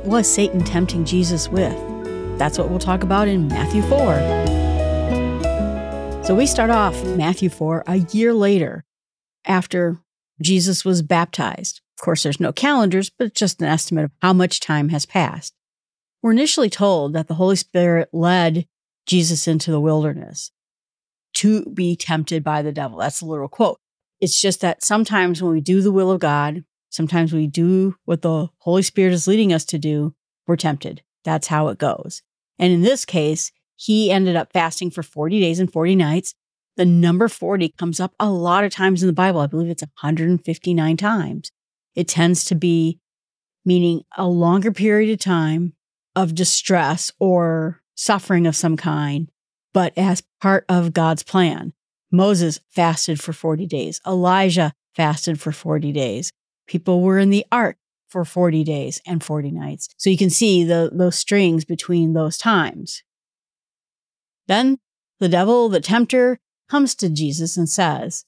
what was Satan tempting Jesus with? That's what we'll talk about in Matthew 4. So we start off Matthew 4 a year later after Jesus was baptized. Of course, there's no calendars, but it's just an estimate of how much time has passed. We're initially told that the Holy Spirit led Jesus into the wilderness to be tempted by the devil. That's a literal quote. It's just that sometimes when we do the will of God, sometimes we do what the Holy Spirit is leading us to do, we're tempted. That's how it goes. And in this case, he ended up fasting for 40 days and 40 nights. The number 40 comes up a lot of times in the Bible. I believe it's 159 times. It tends to be meaning a longer period of time of distress or suffering of some kind, but as part of God's plan. Moses fasted for 40 days. Elijah fasted for 40 days. People were in the ark for 40 days and 40 nights. So you can see the, those strings between those times. Then the devil, the tempter, comes to Jesus and says,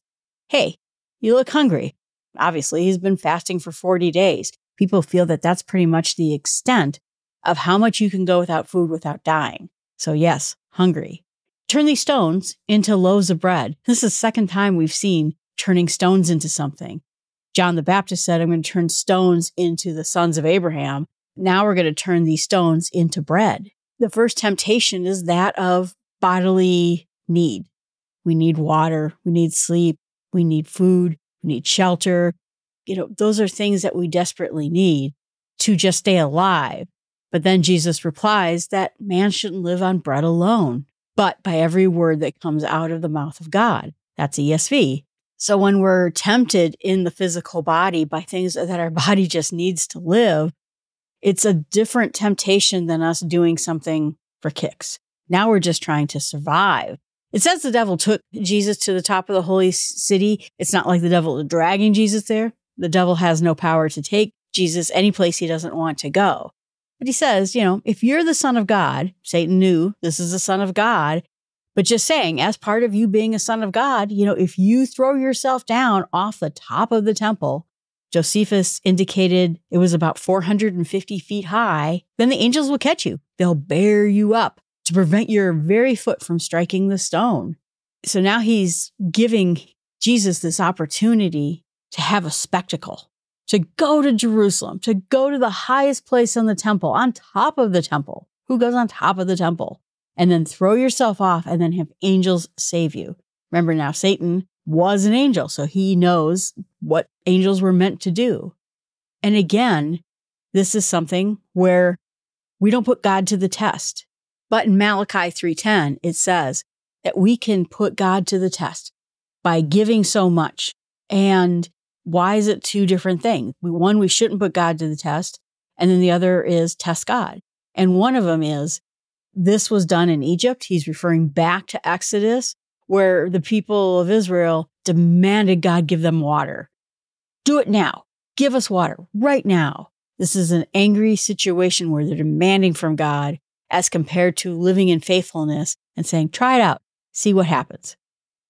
Hey, you look hungry. Obviously, he's been fasting for 40 days. People feel that that's pretty much the extent of how much you can go without food without dying. So, yes, hungry. Turn these stones into loaves of bread. This is the second time we've seen turning stones into something. John the Baptist said, I'm going to turn stones into the sons of Abraham. Now we're going to turn these stones into bread. The first temptation is that of bodily need. We need water. We need sleep. We need food. We need shelter. You know, those are things that we desperately need to just stay alive. But then Jesus replies that man shouldn't live on bread alone, but by every word that comes out of the mouth of God. That's ESV. So when we're tempted in the physical body by things that our body just needs to live, it's a different temptation than us doing something for kicks. Now we're just trying to survive. It says the devil took Jesus to the top of the holy city. It's not like the devil is dragging Jesus there. The devil has no power to take Jesus any place he doesn't want to go. But he says, you know, if you're the son of God, Satan knew this is the son of God, but just saying, as part of you being a son of God, you know, if you throw yourself down off the top of the temple, Josephus indicated it was about 450 feet high, then the angels will catch you. They'll bear you up to prevent your very foot from striking the stone. So now he's giving Jesus this opportunity to have a spectacle to go to Jerusalem, to go to the highest place in the temple, on top of the temple. Who goes on top of the temple? And then throw yourself off and then have angels save you. Remember now, Satan was an angel, so he knows what angels were meant to do. And again, this is something where we don't put God to the test. But in Malachi 3:10, it says that we can put God to the test by giving so much and why is it two different things? One, we shouldn't put God to the test. And then the other is test God. And one of them is this was done in Egypt. He's referring back to Exodus, where the people of Israel demanded God give them water. Do it now. Give us water right now. This is an angry situation where they're demanding from God as compared to living in faithfulness and saying, try it out, see what happens.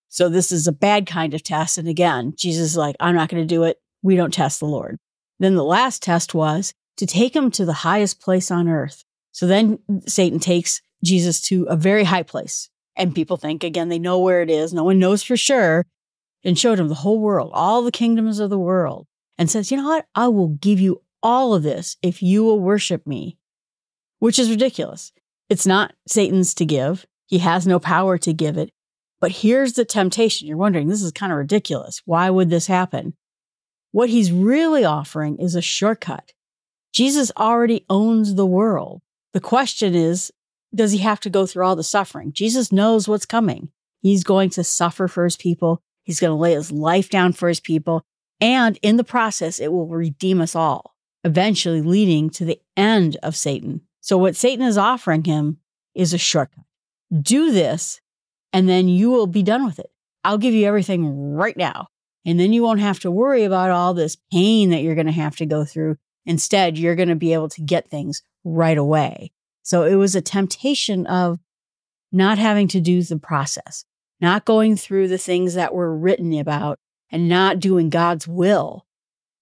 So this is a bad kind of test. And again, Jesus is like, I'm not going to do it. We don't test the Lord. Then the last test was to take him to the highest place on earth. So then Satan takes Jesus to a very high place. And people think, again, they know where it is. No one knows for sure. And showed him the whole world, all the kingdoms of the world, and says, You know what? I will give you all of this if you will worship me, which is ridiculous. It's not Satan's to give. He has no power to give it. But here's the temptation. You're wondering, this is kind of ridiculous. Why would this happen? What he's really offering is a shortcut. Jesus already owns the world. The question is, does he have to go through all the suffering? Jesus knows what's coming. He's going to suffer for his people. He's going to lay his life down for his people. And in the process, it will redeem us all, eventually leading to the end of Satan. So, what Satan is offering him is a shortcut. Do this, and then you will be done with it. I'll give you everything right now. And then you won't have to worry about all this pain that you're going to have to go through. Instead, you're going to be able to get things right away. So it was a temptation of not having to do the process, not going through the things that were written about and not doing God's will.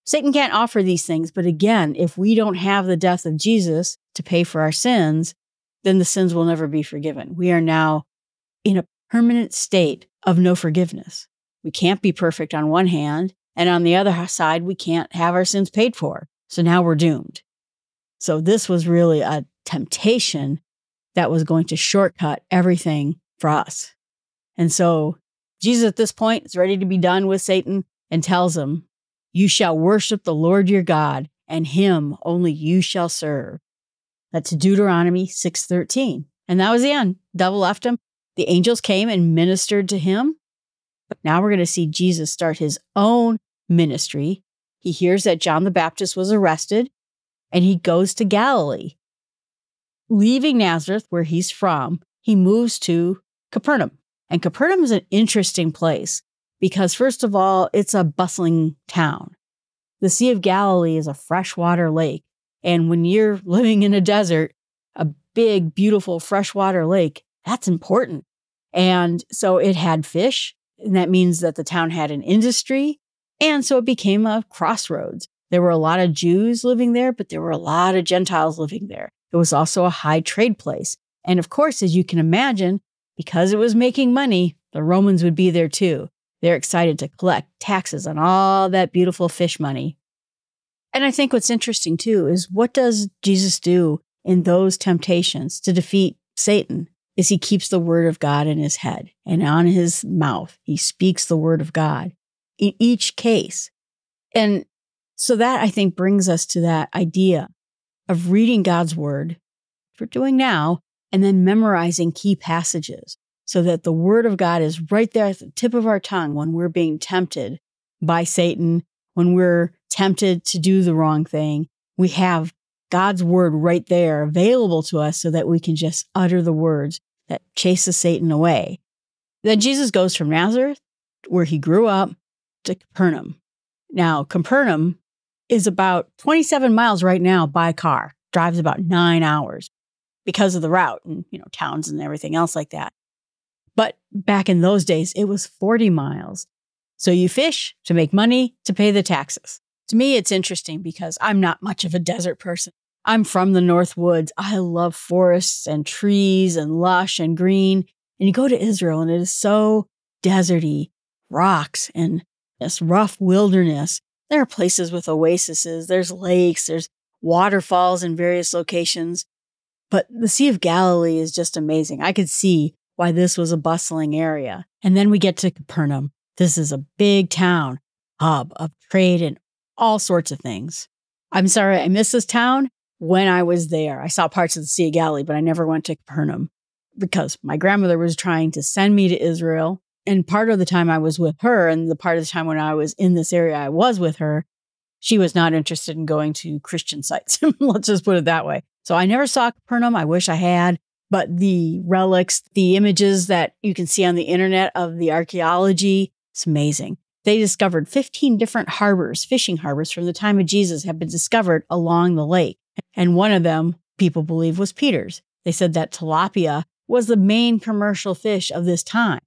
Satan can't offer these things. But again, if we don't have the death of Jesus to pay for our sins, then the sins will never be forgiven. We are now in a permanent state of no forgiveness. We can't be perfect on one hand, and on the other side, we can't have our sins paid for. So now we're doomed. So this was really a temptation that was going to shortcut everything for us. And so Jesus at this point is ready to be done with Satan and tells him, You shall worship the Lord your God, and him only you shall serve. That's Deuteronomy 6:13. And that was the end. Devil left him. The angels came and ministered to him. But now we're going to see Jesus start his own ministry. He hears that John the Baptist was arrested and he goes to Galilee. Leaving Nazareth, where he's from, he moves to Capernaum. And Capernaum is an interesting place because, first of all, it's a bustling town. The Sea of Galilee is a freshwater lake. And when you're living in a desert, a big, beautiful freshwater lake, that's important. And so it had fish, and that means that the town had an industry. And so it became a crossroads. There were a lot of Jews living there, but there were a lot of Gentiles living there. It was also a high trade place. And of course, as you can imagine, because it was making money, the Romans would be there too. They're excited to collect taxes on all that beautiful fish money. And I think what's interesting too is what does Jesus do in those temptations to defeat Satan? Is he keeps the word of God in his head and on his mouth. He speaks the word of God in each case. And so that I think brings us to that idea of reading God's word, which we're doing now, and then memorizing key passages so that the word of God is right there at the tip of our tongue when we're being tempted by Satan, when we're tempted to do the wrong thing. We have God's word right there available to us so that we can just utter the words that chases Satan away. Then Jesus goes from Nazareth, where he grew up, to Capernaum. Now, Capernaum is about 27 miles right now by car, drives about nine hours because of the route and, you know, towns and everything else like that. But back in those days, it was 40 miles. So you fish to make money to pay the taxes. To me, it's interesting because I'm not much of a desert person. I'm from the North Woods. I love forests and trees and lush and green. And you go to Israel and it is so deserty, rocks and this rough wilderness. There are places with oases, there's lakes, there's waterfalls in various locations. But the Sea of Galilee is just amazing. I could see why this was a bustling area. And then we get to Capernaum. This is a big town, hub of trade and all sorts of things. I'm sorry I missed this town when I was there. I saw parts of the Sea of Galilee, but I never went to Capernaum because my grandmother was trying to send me to Israel. And part of the time I was with her, and the part of the time when I was in this area, I was with her. She was not interested in going to Christian sites. Let's just put it that way. So I never saw Capernaum. I wish I had, but the relics, the images that you can see on the internet of the archaeology, it's amazing. They discovered 15 different harbors, fishing harbors from the time of Jesus have been discovered along the lake. And one of them, people believe, was Peter's. They said that tilapia was the main commercial fish of this time.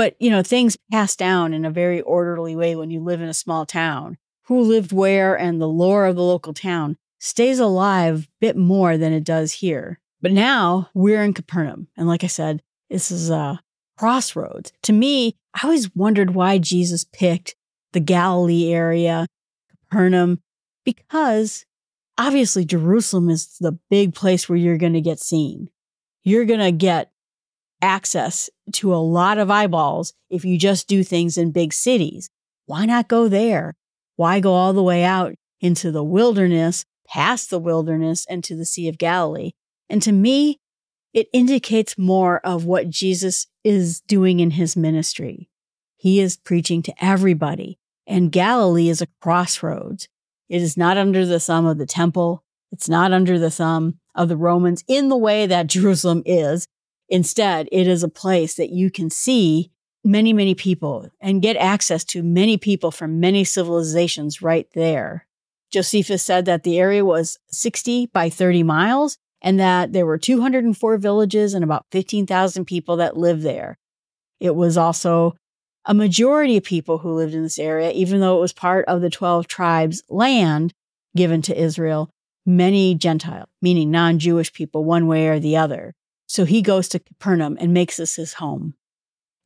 But, you know, things pass down in a very orderly way when you live in a small town. Who lived where and the lore of the local town stays alive a bit more than it does here. But now we're in Capernaum. And like I said, this is a crossroads. To me, I always wondered why Jesus picked the Galilee area, Capernaum, because obviously Jerusalem is the big place where you're going to get seen. You're going to get access to a lot of eyeballs if you just do things in big cities. Why not go there? Why go all the way out into the wilderness, past the wilderness, and to the Sea of Galilee? And to me, it indicates more of what Jesus is doing in his ministry. He is preaching to everybody, and Galilee is a crossroads. It is not under the thumb of the temple. It's not under the thumb of the Romans in the way that Jerusalem is. Instead, it is a place that you can see many, many people and get access to many people from many civilizations right there. Josephus said that the area was 60 by 30 miles and that there were 204 villages and about 15,000 people that lived there. It was also a majority of people who lived in this area, even though it was part of the 12 tribes' land given to Israel, many Gentile, meaning non Jewish people, one way or the other. So he goes to Capernaum and makes this his home.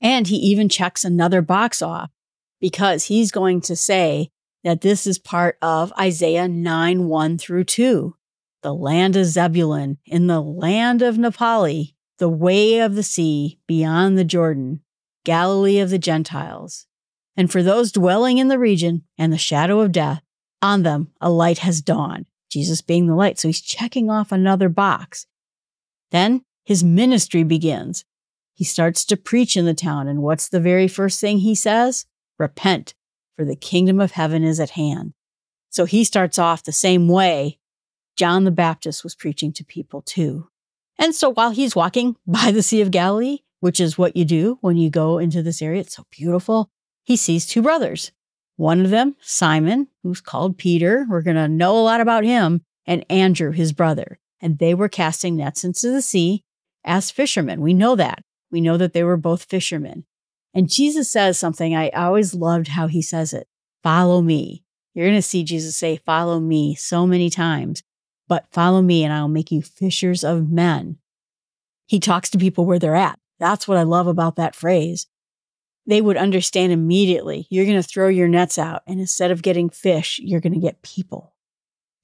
And he even checks another box off because he's going to say that this is part of Isaiah 9 1 through 2. The land of Zebulun, in the land of Naphtali, the way of the sea beyond the Jordan, Galilee of the Gentiles. And for those dwelling in the region and the shadow of death, on them a light has dawned. Jesus being the light. So he's checking off another box. Then his ministry begins. He starts to preach in the town. And what's the very first thing he says? Repent, for the kingdom of heaven is at hand. So he starts off the same way John the Baptist was preaching to people too. And so while he's walking by the Sea of Galilee, which is what you do when you go into this area, it's so beautiful, he sees two brothers. One of them, Simon, who's called Peter, we're going to know a lot about him, and Andrew, his brother. And they were casting nets into the sea as fishermen. We know that. We know that they were both fishermen. And Jesus says something I always loved how he says it follow me. You're going to see Jesus say, follow me so many times, but follow me and I'll make you fishers of men. He talks to people where they're at. That's what I love about that phrase they would understand immediately you're going to throw your nets out and instead of getting fish, you're going to get people.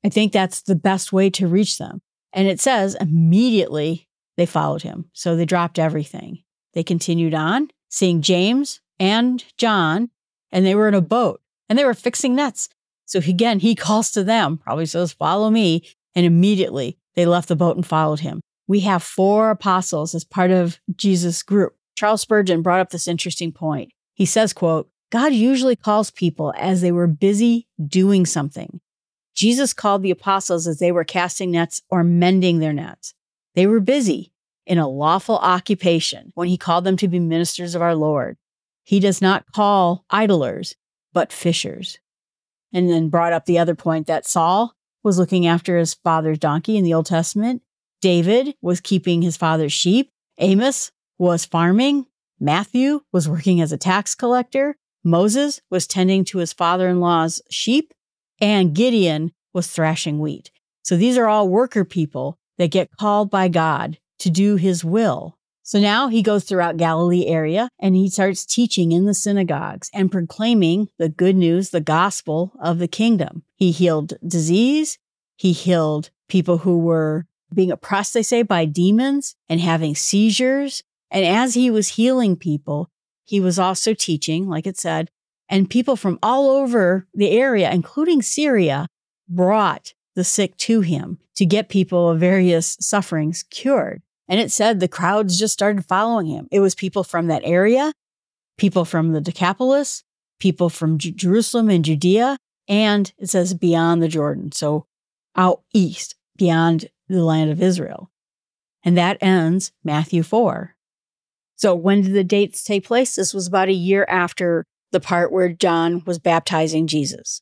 I think that's the best way to reach them. And it says immediately they followed him. So they dropped everything. They continued on, seeing James and John, and they were in a boat and they were fixing nets. So again, he calls to them, probably says, Follow me. And immediately they left the boat and followed him. We have four apostles as part of Jesus' group. Charles Spurgeon brought up this interesting point. He says, quote, God usually calls people as they were busy doing something. Jesus called the apostles as they were casting nets or mending their nets. They were busy in a lawful occupation when he called them to be ministers of our Lord. He does not call idlers, but fishers. And then brought up the other point that Saul was looking after his father's donkey in the Old Testament. David was keeping his father's sheep. Amos was farming. Matthew was working as a tax collector. Moses was tending to his father in law's sheep. And Gideon was thrashing wheat. So these are all worker people that get called by God to do his will. So now he goes throughout Galilee area and he starts teaching in the synagogues and proclaiming the good news, the gospel of the kingdom. He healed disease. He healed people who were being oppressed, they say, by demons and having seizures. And as he was healing people, he was also teaching, like it said, and people from all over the area, including Syria, brought the sick to him to get people of various sufferings cured. And it said the crowds just started following him. It was people from that area, people from the Decapolis, people from J- Jerusalem and Judea, and it says beyond the Jordan. So out east, beyond the land of Israel. And that ends Matthew 4. So when did the dates take place? This was about a year after the part where John was baptizing Jesus.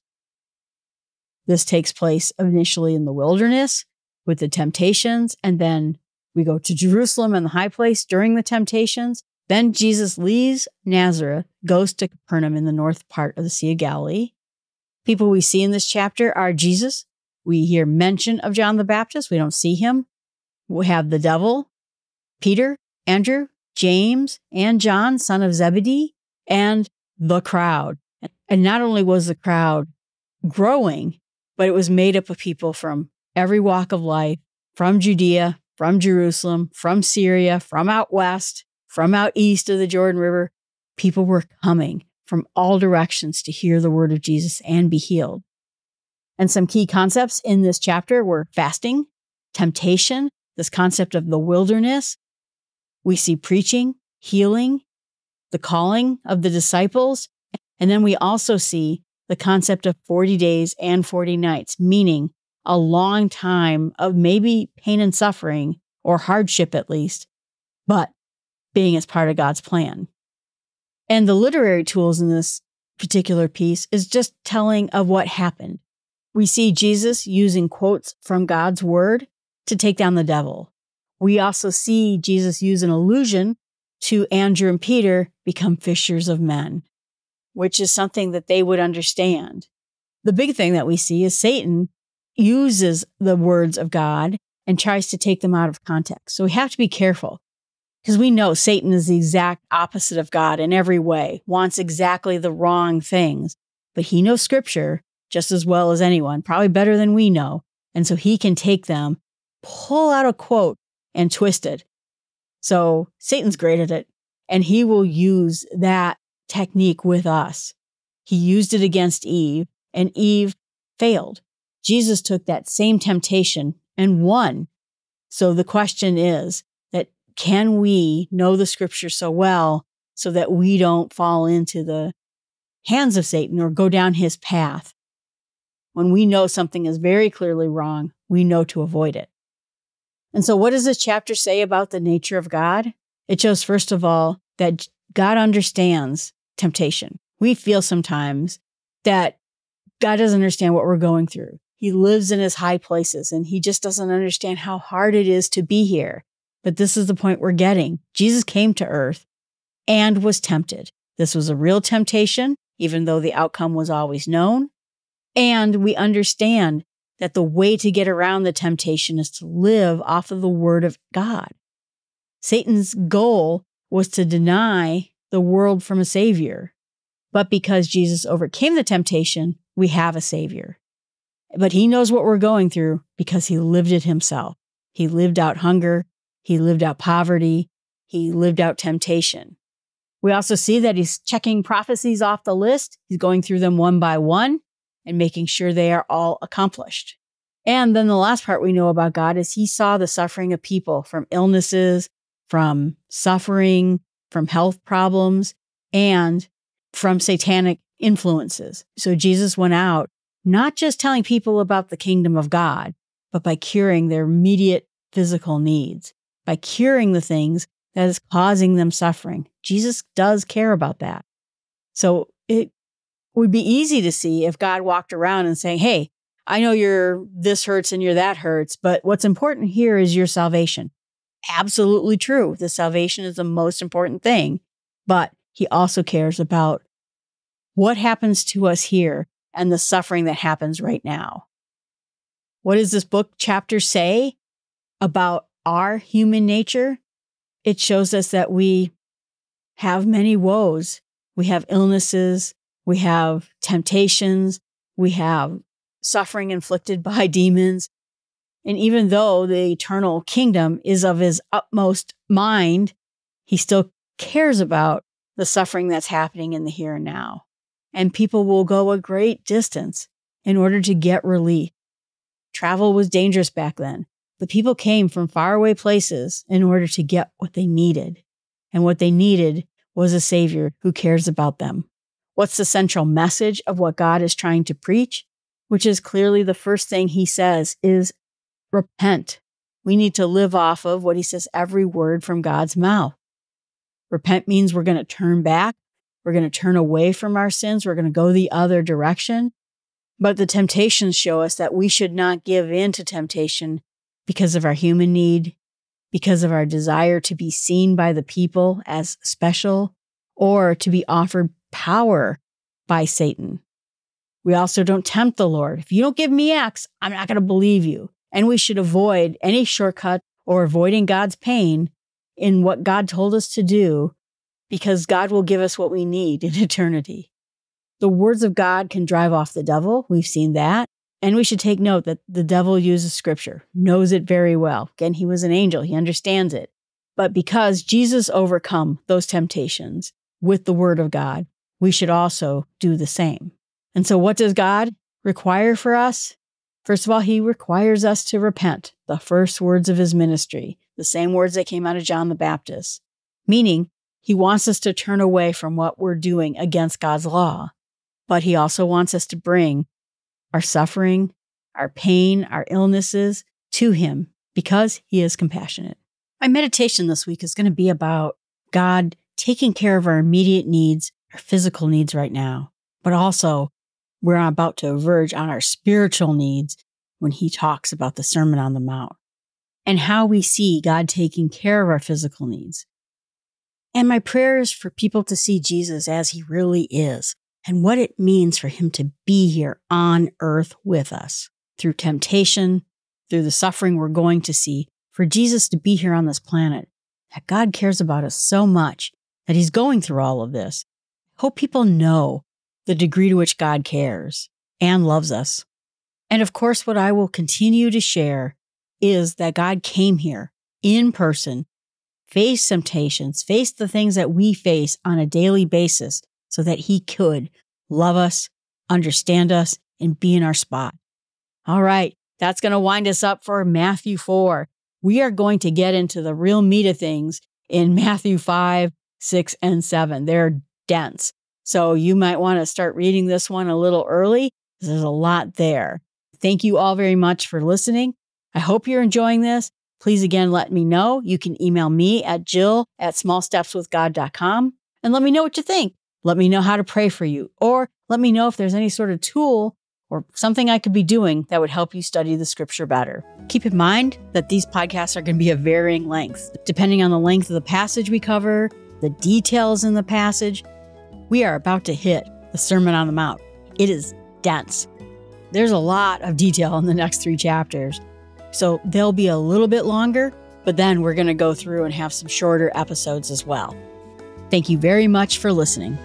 This takes place initially in the wilderness with the temptations, and then we go to Jerusalem and the high place during the temptations. Then Jesus leaves Nazareth, goes to Capernaum in the north part of the Sea of Galilee. People we see in this chapter are Jesus. We hear mention of John the Baptist. We don't see him. We have the devil, Peter, Andrew, James and John, son of Zebedee, and the crowd. And not only was the crowd growing, but it was made up of people from every walk of life, from Judea, from Jerusalem, from Syria, from out west, from out east of the Jordan River. People were coming from all directions to hear the word of Jesus and be healed. And some key concepts in this chapter were fasting, temptation, this concept of the wilderness, we see preaching, healing, the calling of the disciples. And then we also see the concept of 40 days and 40 nights, meaning a long time of maybe pain and suffering or hardship at least, but being as part of God's plan. And the literary tools in this particular piece is just telling of what happened. We see Jesus using quotes from God's word to take down the devil. We also see Jesus use an illusion to Andrew and Peter, become fishers of men, which is something that they would understand. The big thing that we see is Satan uses the words of God and tries to take them out of context. So we have to be careful because we know Satan is the exact opposite of God in every way, wants exactly the wrong things, but he knows scripture just as well as anyone, probably better than we know. And so he can take them, pull out a quote and twist it. So Satan's great at it, and he will use that technique with us. He used it against Eve, and Eve failed. Jesus took that same temptation and won. So the question is that can we know the scripture so well so that we don't fall into the hands of Satan or go down his path? When we know something is very clearly wrong, we know to avoid it. And so, what does this chapter say about the nature of God? It shows, first of all, that God understands temptation. We feel sometimes that God doesn't understand what we're going through. He lives in his high places and he just doesn't understand how hard it is to be here. But this is the point we're getting. Jesus came to earth and was tempted. This was a real temptation, even though the outcome was always known. And we understand that the way to get around the temptation is to live off of the word of God. Satan's goal was to deny the world from a savior. But because Jesus overcame the temptation, we have a savior. But he knows what we're going through because he lived it himself. He lived out hunger. He lived out poverty. He lived out temptation. We also see that he's checking prophecies off the list. He's going through them one by one and making sure they are all accomplished. And then the last part we know about God is he saw the suffering of people from illnesses, from suffering, from health problems, and from satanic influences. So Jesus went out not just telling people about the kingdom of God, but by curing their immediate physical needs, by curing the things that is causing them suffering. Jesus does care about that. So it would be easy to see if God walked around and saying, Hey, I know you're this hurts and you're that hurts, but what's important here is your salvation. Absolutely true. The salvation is the most important thing, but he also cares about what happens to us here and the suffering that happens right now. What does this book chapter say about our human nature? It shows us that we have many woes. We have illnesses, we have temptations, we have suffering inflicted by demons. And even though the eternal kingdom is of his utmost mind, he still cares about the suffering that's happening in the here and now and people will go a great distance in order to get relief. Travel was dangerous back then, but people came from faraway places in order to get what they needed. And what they needed was a savior who cares about them. What's the central message of what God is trying to preach? Which is clearly the first thing he says is repent. We need to live off of what he says every word from God's mouth. Repent means we're going to turn back we're going to turn away from our sins. We're going to go the other direction. But the temptations show us that we should not give in to temptation because of our human need, because of our desire to be seen by the people as special, or to be offered power by Satan. We also don't tempt the Lord. If you don't give me X, I'm not going to believe you. And we should avoid any shortcut or avoiding God's pain in what God told us to do because God will give us what we need in eternity. The words of God can drive off the devil. We've seen that. And we should take note that the devil uses scripture, knows it very well. Again, he was an angel, he understands it. But because Jesus overcome those temptations with the word of God, we should also do the same. And so what does God require for us? First of all, he requires us to repent, the first words of his ministry, the same words that came out of John the Baptist, meaning he wants us to turn away from what we're doing against God's law, but He also wants us to bring our suffering, our pain, our illnesses to Him because He is compassionate. My meditation this week is going to be about God taking care of our immediate needs, our physical needs right now, but also we're about to verge on our spiritual needs when He talks about the Sermon on the Mount and how we see God taking care of our physical needs And my prayer is for people to see Jesus as he really is and what it means for him to be here on earth with us through temptation, through the suffering we're going to see, for Jesus to be here on this planet. That God cares about us so much that he's going through all of this. Hope people know the degree to which God cares and loves us. And of course, what I will continue to share is that God came here in person, faced temptations, faced the things that we face on a daily basis so that he could love us, understand us, and be in our spot. All right. That's going to wind us up for Matthew 4. We are going to get into the real meat of things in Matthew 5, 6, and 7. They're dense. So you might want to start reading this one a little early. There's a lot there. Thank you all very much for listening. I hope you're enjoying this. Please again let me know. You can email me at jill at smallstepswithgod.com and let me know what you think. Let me know how to pray for you, or let me know if there's any sort of tool or something I could be doing that would help you study the scripture better. Keep in mind that these podcasts are going to be of varying lengths, depending on the length of the passage we cover, the details in the passage. We are about to hit the Sermon on the Mount. It is dense. There's a lot of detail in the next three chapters. So they'll be a little bit longer, but then we're going to go through and have some shorter episodes as well. Thank you very much for listening.